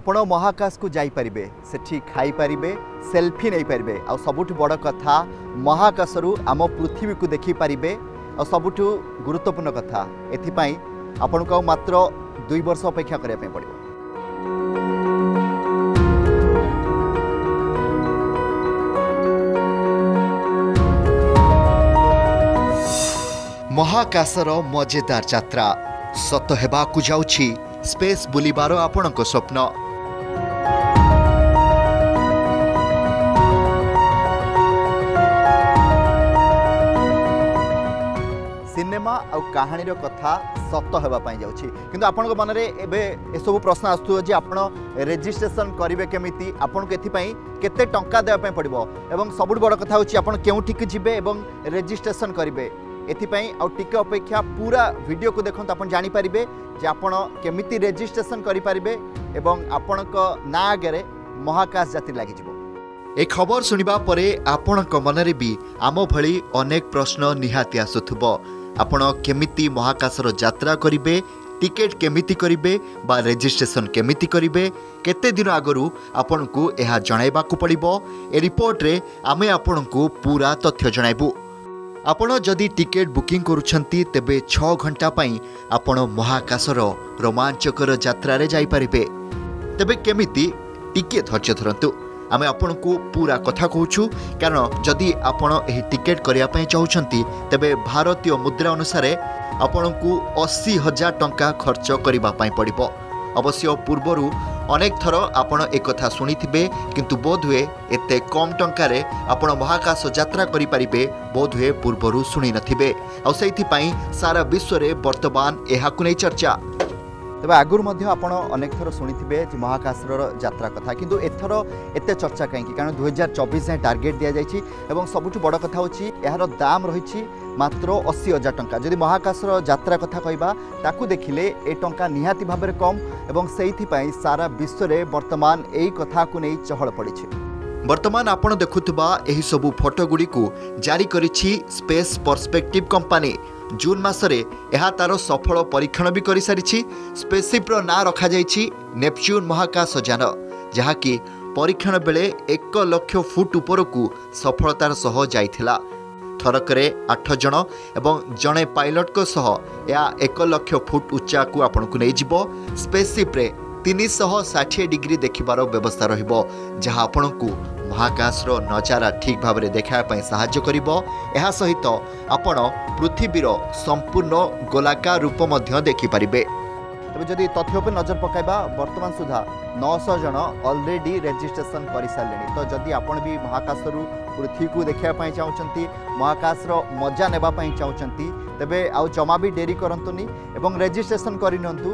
ଆପଣ ମହାକାଶକୁ ଯାଇପାରିବେ ସେଠି ଖାଇପାରିବେ ସେଲ୍ଫି ନେଇପାରିବେ ଆଉ ସବୁଠୁ ବଡ଼ କଥା ମହାକାଶରୁ ଆମ ପୃଥିବୀକୁ ଦେଖିପାରିବେ ଆଉ ସବୁଠୁ ଗୁରୁତ୍ୱପୂର୍ଣ୍ଣ କଥା ଏଥିପାଇଁ ଆପଣଙ୍କୁ ଆଉ ମାତ୍ର ଦୁଇ ବର୍ଷ ଅପେକ୍ଷା କରିବା ପାଇଁ ପଡ଼ିବ ମହାକାଶର ମଜେଦାର ଯାତ୍ରା ସତ ହେବାକୁ ଯାଉଛି ସ୍ପେସ୍ ବୁଲିବାର ଆପଣଙ୍କ ସ୍ୱପ୍ନ ଆଉ କାହାଣୀର କଥା ସତ ହେବା ପାଇଁ ଯାଉଛି କିନ୍ତୁ ଆପଣଙ୍କ ମନରେ ଏବେ ଏସବୁ ପ୍ରଶ୍ନ ଆସୁଥିବ ଯେ ଆପଣ ରେଜିଷ୍ଟ୍ରେସନ କରିବେ କେମିତି ଆପଣଙ୍କୁ ଏଥିପାଇଁ କେତେ ଟଙ୍କା ଦେବା ପାଇଁ ପଡ଼ିବ ଏବଂ ସବୁଠୁ ବଡ଼ କଥା ହେଉଛି ଆପଣ କେଉଁଠିକି ଯିବେ ଏବଂ ରେଜିଷ୍ଟ୍ରେସନ କରିବେ ଏଥିପାଇଁ ଆଉ ଟିକେ ଅପେକ୍ଷା ପୁରା ଭିଡ଼ିଓକୁ ଦେଖନ୍ତୁ ଆପଣ ଜାଣିପାରିବେ ଯେ ଆପଣ କେମିତି ରେଜିଷ୍ଟ୍ରେସନ କରିପାରିବେ ଏବଂ ଆପଣଙ୍କ ନାଁ ଆଗରେ ମହାକାଶ ଯାତ୍ରୀ ଲାଗିଯିବ ଏ ଖବର ଶୁଣିବା ପରେ ଆପଣଙ୍କ ମନରେ ବି ଆମ ଭଳି ଅନେକ ପ୍ରଶ୍ନ ନିହାତି ଆସୁଥିବ ଆପଣ କେମିତି ମହାକାଶର ଯାତ୍ରା କରିବେ ଟିକେଟ୍ କେମିତି କରିବେ ବା ରେଜିଷ୍ଟ୍ରେସନ୍ କେମିତି କରିବେ କେତେ ଦିନ ଆଗରୁ ଆପଣଙ୍କୁ ଏହା ଜଣାଇବାକୁ ପଡ଼ିବ ଏ ରିପୋର୍ଟରେ ଆମେ ଆପଣଙ୍କୁ ପୁରା ତଥ୍ୟ ଜଣାଇବୁ ଆପଣ ଯଦି ଟିକେଟ୍ ବୁକିଂ କରୁଛନ୍ତି ତେବେ ଛଅ ଘଣ୍ଟା ପାଇଁ ଆପଣ ମହାକାଶର ରୋମାଞ୍ଚକର ଯାତ୍ରାରେ ଯାଇପାରିବେ ତେବେ କେମିତି ଟିକିଏ ଧୈର୍ଯ୍ୟ ଧରନ୍ତୁ ଆମେ ଆପଣଙ୍କୁ ପୁରା କଥା କହୁଛୁ କାରଣ ଯଦି ଆପଣ ଏହି ଟିକେଟ୍ କରିବା ପାଇଁ ଚାହୁଁଛନ୍ତି ତେବେ ଭାରତୀୟ ମୁଦ୍ରା ଅନୁସାରେ ଆପଣଙ୍କୁ ଅଶୀ ହଜାର ଟଙ୍କା ଖର୍ଚ୍ଚ କରିବା ପାଇଁ ପଡ଼ିବ ଅବଶ୍ୟ ପୂର୍ବରୁ ଅନେକ ଥର ଆପଣ ଏକଥା ଶୁଣିଥିବେ କିନ୍ତୁ ବୋଧହୁଏ ଏତେ କମ୍ ଟଙ୍କାରେ ଆପଣ ମହାକାଶ ଯାତ୍ରା କରିପାରିବେ ବୋଧହୁଏ ପୂର୍ବରୁ ଶୁଣିନଥିବେ ଆଉ ସେଇଥିପାଇଁ ସାରା ବିଶ୍ୱରେ ବର୍ତ୍ତମାନ ଏହାକୁ ନେଇ ଚର୍ଚ୍ଚା তবে আগর মধ্যে আপনার অনেক থর শুনে যে মহাকাশর যাত্রা কথা কিন্তু এথর এত চর্চা কী কারণ দুই হাজার চবিশ যায় টার্গেট দিয়া যাই এবং সবুঠু বড় কথা হচ্ছে এর দাম রয়েছে মাত্র অশি হাজার টাকা যদি মহাকাশর যাত্রা কথা কহা তাকে দেখলে এ টঙ্কা নিহতি ভাবে কম এবং সেইপাই সারা বিশ্বরে বর্তমান এই কথা নিয়ে চহল পড়েছে বর্তমান আপনার দেখুবা এই ফটোগুড়ি জারি করেছি স্পেস পরসপেকটিভ কোম্পানি ଜୁନ୍ ମାସରେ ଏହା ତା'ର ସଫଳ ପରୀକ୍ଷଣ ବି କରିସାରିଛି ସ୍ପେସିପ୍ର ନାଁ ରଖାଯାଇଛି ନେପଚ୍ୟୁନ୍ ମହାକାଶ ଯାନ ଯାହାକି ପରୀକ୍ଷଣ ବେଳେ ଏକ ଲକ୍ଷ ଫୁଟ୍ ଉପରକୁ ସଫଳତାର ସହ ଯାଇଥିଲା ଥରକରେ ଆଠ ଜଣ ଏବଂ ଜଣେ ପାଇଲଟଙ୍କ ସହ ଏହା ଏକ ଲକ୍ଷ ଫୁଟ୍ ଉଚ୍ଚାକୁ ଆପଣଙ୍କୁ ନେଇଯିବ ସ୍ପେସିପ୍ରେ ତିନିଶହ ଷାଠିଏ ଡିଗ୍ରୀ ଦେଖିବାର ବ୍ୟବସ୍ଥା ରହିବ ଯାହା ଆପଣଙ୍କୁ ମହାକାଶର ନଜାରା ଠିକ୍ ଭାବରେ ଦେଖାଇବା ପାଇଁ ସାହାଯ୍ୟ କରିବ ଏହା ସହିତ ଆପଣ ପୃଥିବୀର ସମ୍ପୂର୍ଣ୍ଣ ଗୋଲାକାର ରୂପ ମଧ୍ୟ ଦେଖିପାରିବେ ତେବେ ଯଦି ତଥ୍ୟ ଉପରେ ନଜର ପକାଇବା ବର୍ତ୍ତମାନ ସୁଦ୍ଧା ନଅଶହ ଜଣ ଅଲରେଡ଼ି ରେଜିଷ୍ଟ୍ରେସନ୍ କରିସାରିଲେଣି ତ ଯଦି ଆପଣ ବି ମହାକାଶରୁ ପୃଥିବୀକୁ ଦେଖିବା ପାଇଁ ଚାହୁଁଛନ୍ତି ମହାକାଶର ମଜା ନେବା ପାଇଁ ଚାହୁଁଛନ୍ତି ତେବେ ଆଉ ଜମା ବି ଡେରି କରନ୍ତୁନି ଏବଂ ରେଜିଷ୍ଟ୍ରେସନ୍ କରିନିଅନ୍ତୁ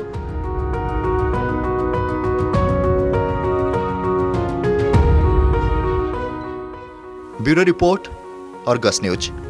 ब्यूरो रिपोर्ट और गस न्यूज़